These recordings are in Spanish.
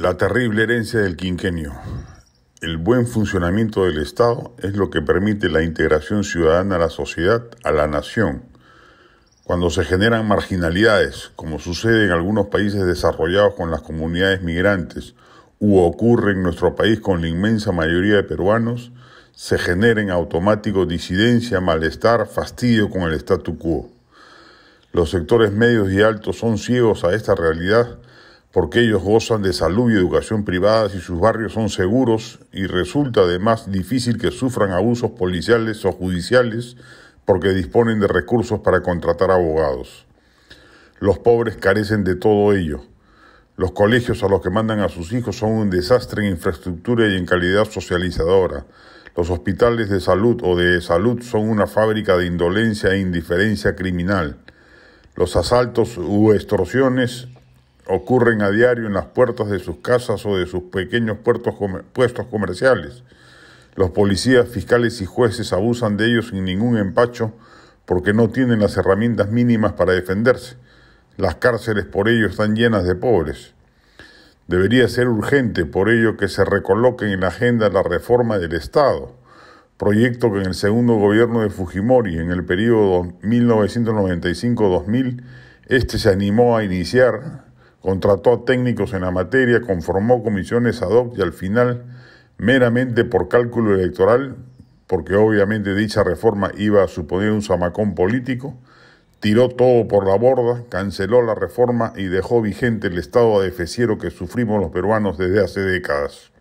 La terrible herencia del quinquenio. El buen funcionamiento del Estado es lo que permite la integración ciudadana a la sociedad, a la nación. Cuando se generan marginalidades, como sucede en algunos países desarrollados con las comunidades migrantes, u ocurre en nuestro país con la inmensa mayoría de peruanos, se genera en automático disidencia, malestar, fastidio con el statu quo. Los sectores medios y altos son ciegos a esta realidad porque ellos gozan de salud y educación privadas y sus barrios son seguros y resulta además difícil que sufran abusos policiales o judiciales porque disponen de recursos para contratar abogados. Los pobres carecen de todo ello. Los colegios a los que mandan a sus hijos son un desastre en infraestructura y en calidad socializadora. Los hospitales de salud o de salud son una fábrica de indolencia e indiferencia criminal. Los asaltos u extorsiones ocurren a diario en las puertas de sus casas o de sus pequeños puestos comerciales. Los policías, fiscales y jueces abusan de ellos sin ningún empacho porque no tienen las herramientas mínimas para defenderse. Las cárceles por ello están llenas de pobres. Debería ser urgente por ello que se recoloque en la agenda la reforma del Estado, proyecto que en el segundo gobierno de Fujimori, en el periodo 1995-2000, este se animó a iniciar contrató a técnicos en la materia, conformó comisiones ad hoc y al final, meramente por cálculo electoral, porque obviamente dicha reforma iba a suponer un zamacón político, tiró todo por la borda, canceló la reforma y dejó vigente el estado de feciero que sufrimos los peruanos desde hace décadas.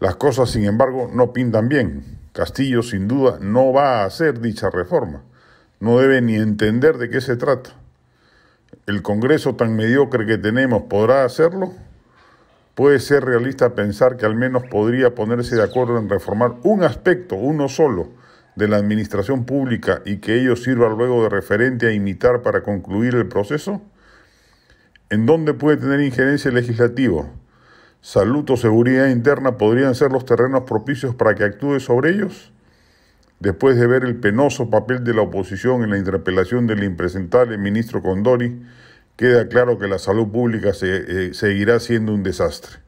Las cosas, sin embargo, no pintan bien. Castillo, sin duda, no va a hacer dicha reforma. No debe ni entender de qué se trata. ¿El Congreso tan mediocre que tenemos podrá hacerlo? Puede ser realista pensar que al menos podría ponerse de acuerdo en reformar un aspecto, uno solo, de la administración pública y que ello sirva luego de referente a imitar para concluir el proceso? ¿En dónde puede tener injerencia el legislativo? ¿Salud o seguridad interna podrían ser los terrenos propicios para que actúe sobre ellos? Después de ver el penoso papel de la oposición en la interpelación del impresentable ministro Condori, queda claro que la salud pública se, eh, seguirá siendo un desastre.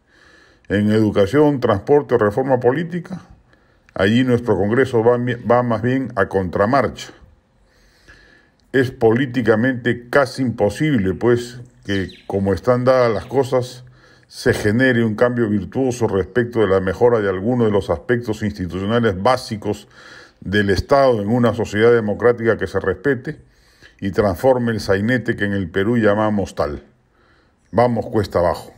En educación, transporte reforma política, allí nuestro Congreso va, va más bien a contramarcha. Es políticamente casi imposible, pues, que como están dadas las cosas, se genere un cambio virtuoso respecto de la mejora de algunos de los aspectos institucionales básicos del Estado en una sociedad democrática que se respete y transforme el sainete que en el Perú llamamos tal. Vamos cuesta abajo.